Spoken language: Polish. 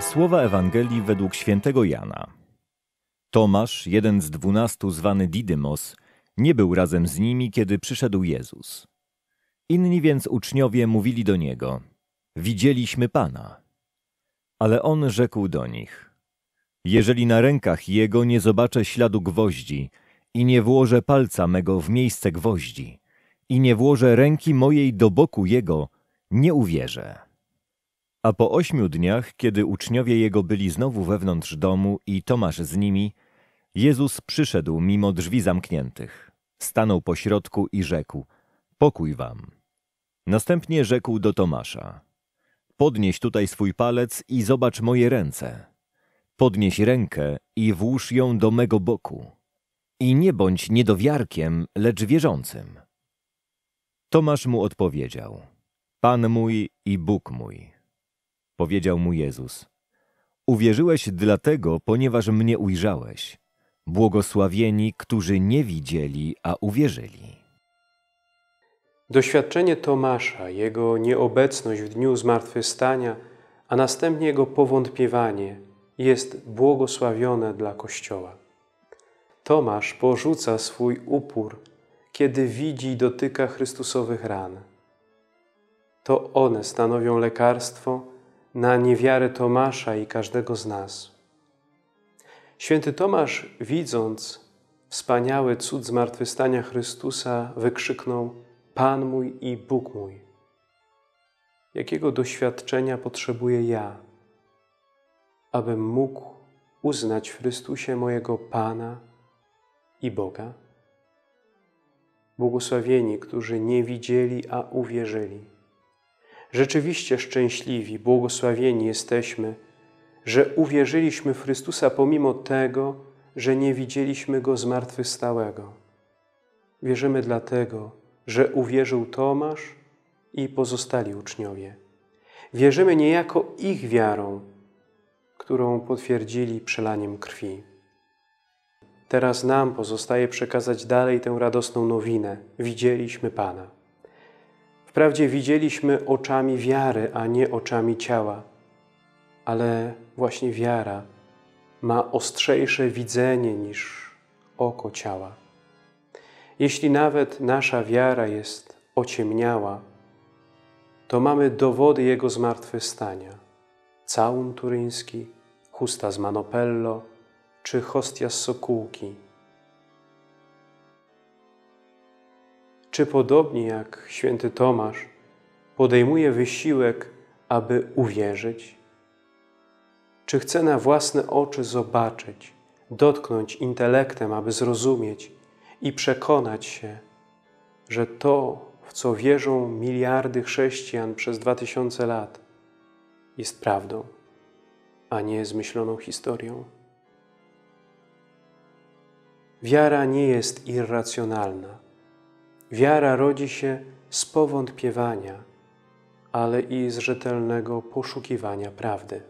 Słowa Ewangelii według świętego Jana. Tomasz, jeden z dwunastu zwany Didymos, nie był razem z nimi, kiedy przyszedł Jezus. Inni więc uczniowie mówili do niego: Widzieliśmy Pana. Ale on rzekł do nich: Jeżeli na rękach jego nie zobaczę śladu gwoździ i nie włożę palca mego w miejsce gwoździ i nie włożę ręki mojej do boku jego, nie uwierzę. A po ośmiu dniach, kiedy uczniowie jego byli znowu wewnątrz domu i Tomasz z nimi, Jezus przyszedł mimo drzwi zamkniętych. Stanął po środku i rzekł: Pokój wam. Następnie rzekł do Tomasza: Podnieś tutaj swój palec i zobacz moje ręce. Podnieś rękę i włóż ją do mego boku. I nie bądź niedowiarkiem, lecz wierzącym. Tomasz mu odpowiedział: Pan mój i Bóg mój. Powiedział mu Jezus: Uwierzyłeś dlatego, ponieważ mnie ujrzałeś. Błogosławieni, którzy nie widzieli, a uwierzyli. Doświadczenie Tomasza, jego nieobecność w dniu zmartwychwstania, a następnie jego powątpiewanie jest błogosławione dla Kościoła. Tomasz porzuca swój upór, kiedy widzi i dotyka Chrystusowych ran. To one stanowią lekarstwo na niewiarę Tomasza i każdego z nas. Święty Tomasz, widząc wspaniały cud zmartwychwstania Chrystusa, wykrzyknął Pan mój i Bóg mój. Jakiego doświadczenia potrzebuję ja, abym mógł uznać w Chrystusie mojego Pana i Boga? Błogosławieni, którzy nie widzieli, a uwierzyli. Rzeczywiście szczęśliwi, błogosławieni jesteśmy, że uwierzyliśmy w Chrystusa pomimo tego, że nie widzieliśmy Go zmartwychwstałego. Wierzymy dlatego, że uwierzył Tomasz i pozostali uczniowie. Wierzymy niejako ich wiarą, którą potwierdzili przelaniem krwi. Teraz nam pozostaje przekazać dalej tę radosną nowinę. Widzieliśmy Pana. Wprawdzie widzieliśmy oczami wiary, a nie oczami ciała, ale właśnie wiara ma ostrzejsze widzenie niż oko ciała. Jeśli nawet nasza wiara jest ociemniała, to mamy dowody Jego zmartwychwstania. Całun turyński, chusta z Manopello czy hostia z Sokółki. Czy podobnie jak święty Tomasz podejmuje wysiłek, aby uwierzyć? Czy chce na własne oczy zobaczyć, dotknąć intelektem, aby zrozumieć i przekonać się, że to, w co wierzą miliardy chrześcijan przez dwa tysiące lat, jest prawdą, a nie zmyśloną historią? Wiara nie jest irracjonalna. Wiara rodzi się z powątpiewania, ale i z rzetelnego poszukiwania prawdy.